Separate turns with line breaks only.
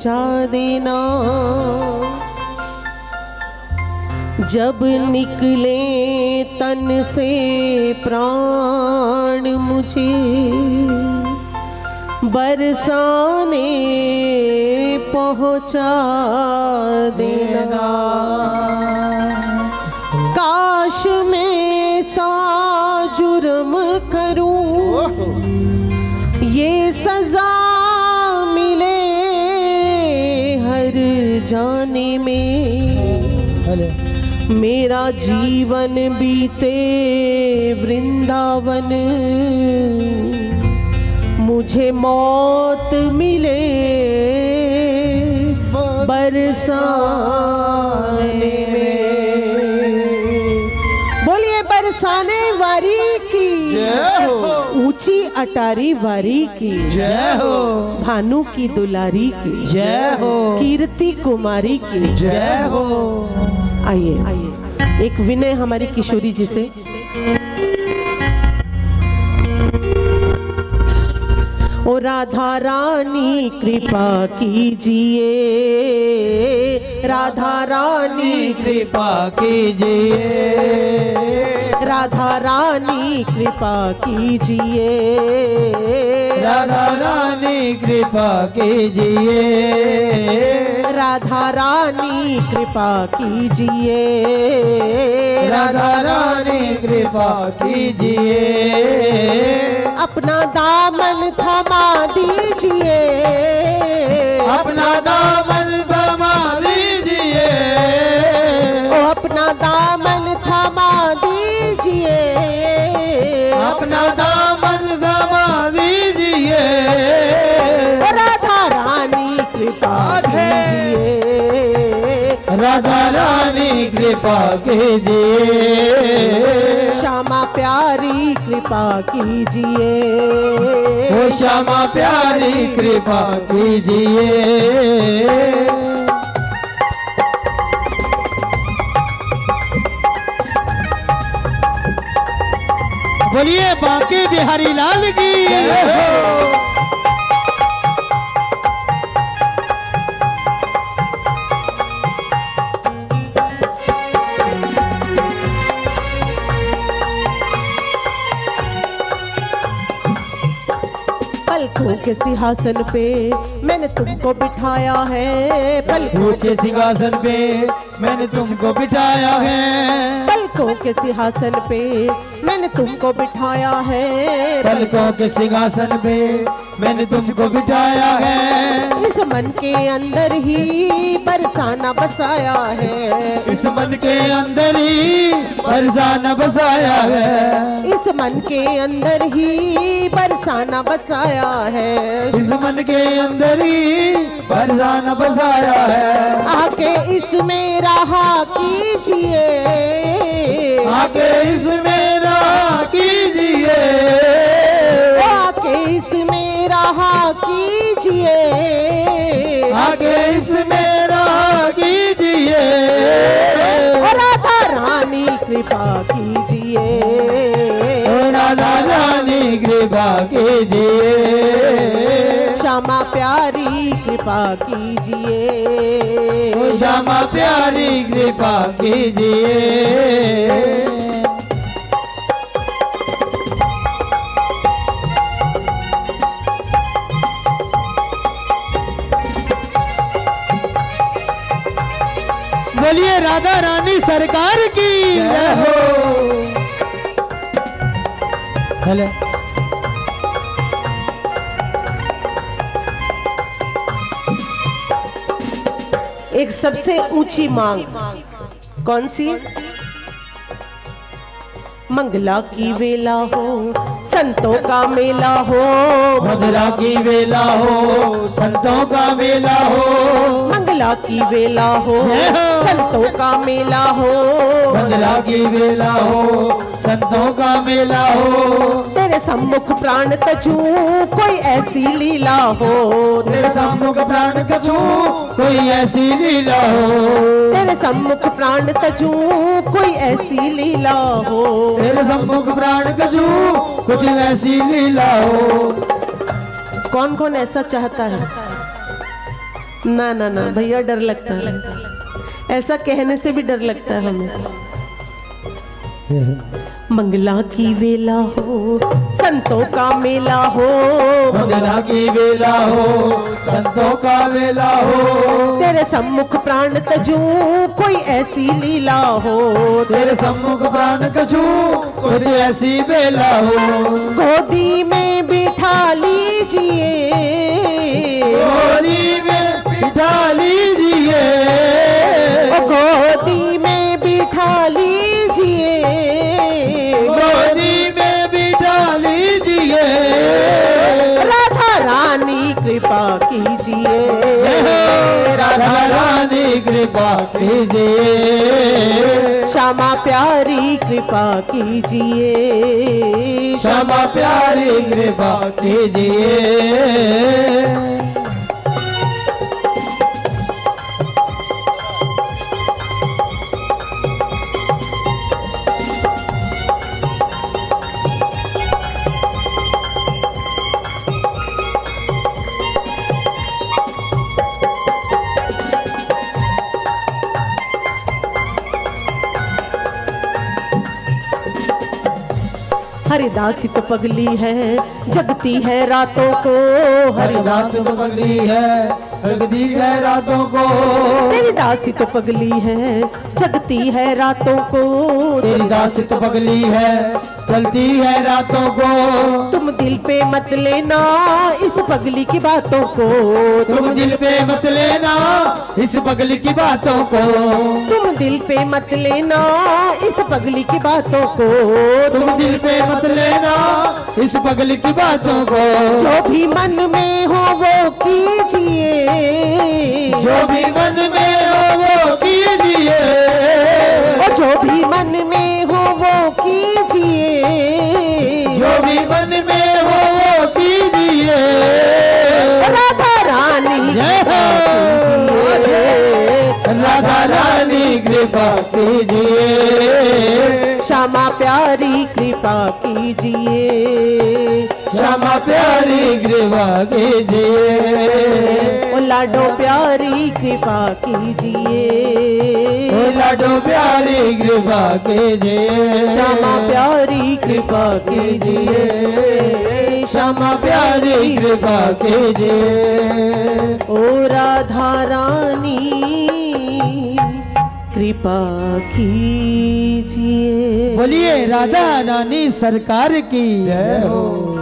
बुझा देना। जब निकले तन से प्राण मुझे बरसाने पहुँचा में मेरा जीवन बीते वृंदावन। मुझे मौत मिले बरसाने अटारी वारी की।
जय हो।
भानु की दुलारी की।
जय हो।
कीर्ति कुमारी की।
जय हो।
आइए आइए। एक विनय हमारी किशोरी जी से। ओ राधा रानी कृपा कीजिए। राधा रानी
कृपा कीजिए।
राधा रानी कृपा कीजिए।
राधा रानी कृपा कीजिए।
राधा रानी कृपा कीजिए।
राधा रानी कृपा कीजिए।
अपना दामन थमा दीजिए।
अपना दामन
कृपा कीजिए। श्यामा प्यारी कृपा कीजिए।
ओ श्यामा प्यारी कृपा कीजिए। बोलिए बांके बिहारी लाल की।
के सिंहासन पे मैंने तुमको बिठाया है। पलकों
ऊँचे सिंहासन पे मैंने तुमको बिठाया है।
पलकों के सिंहासन पे मैंने तुमको बिठाया है।
पलकों के सिंहासन पे मैंने तुमको बिठाया है।
इस मन के अंदर ही बरसाना बसाया है।
इस मन के अंदर ही फरजाना बसाया है।
इस मन के अंदर ही बरसाना बसाया है।
इस मन के अंदर ही फरजाना बसाया है।
आके इसमें रहा कीजिए।
आके इसमें रहा कीजिए।
आके इसमें रहा कीजिए।
आके इसमें रहा कीजिए।
कृपा कीजिए
राधा रानी कृपा कीजिए।
श्यामा प्यारी कृपा कीजिए।
ओ श्यामा प्यारी कृपा कीजिए। राधा रानी सरकार की। हेलो।
एक सबसे ऊँची मांग। कौन सी? मंगला की वेला हो संतों का मेला हो।
मंगला की वेला हो संतों का मेला हो।
मंगला की वेला हो संतों का मेला हो।
मंगला की वेला हो संतों का मेला हो।
तेरे सम्मुख प्राण तजू कोई ऐसी लीला हो।
तेरे सम्मुख प्राण कछू कोई ऐसी लीला हो।
तेरे सम्मुख प्राण तजू कोई ऐसी लीला हो।
तेरे सम्मुख प्राण कछू कुछ ऐसी लीला हो।
कौन कौन ऐसा चाहता है? ना ना ना भैया डर लगता है। ऐसा कहने से भी डर लगता है हमें। मंगला की वेला हो संतों का मेला हो।
मंगला की वेला हो संतों का मेला हो।
तेरे सम्मुख प्राण तजू कोई ऐसी लीला हो।
तेरे सम्मुख प्राण कछू कुछ ऐसी बेला हो।
गोदी में बिठा लीजिए कृपा कीजिए क्षमा प्यारी कृपा कीजिए।
क्षमा प्यारी कृपा कीजिए।
हरिदासी तो पगली है जगती है रातों को। हरिदास
तो पगली है जगदी है रातों को।
तेरी दासी तो पगली है जगती है रातों को।
तेरी दास तो पगली है चलती है रातों को।
तुम दिल पे मत लेना इस पगली की बातों को।
तुम दिल पे मत लेना इस पगली की बातों को।
दिल पे मत लेना इस पगली की बातों को।
तुम दिल पे मत लेना इस पगली की बातों को।
जो भी मन में हो वो कीजिए।
जो भी मन में हो वो कीजिए।
जो भी मन में हो वो कीजिए।
जो भी मन में कीजिए।
श्यामा प्यारी कृपा कीजिए।
क्षमा प्यारी कृपा कीजिए।
ओ लाडो प्यारी कृपा कीजिए।
लाडो प्यारी कृपा कीजिए।
श्यामा प्यारी कृपा कीजिए।
क्षमा प्यारी कृपा कीजिए।
ओ राधा रानी कृपा कीजिए।
बोलिए राधा रानी सरकार की। जय हो।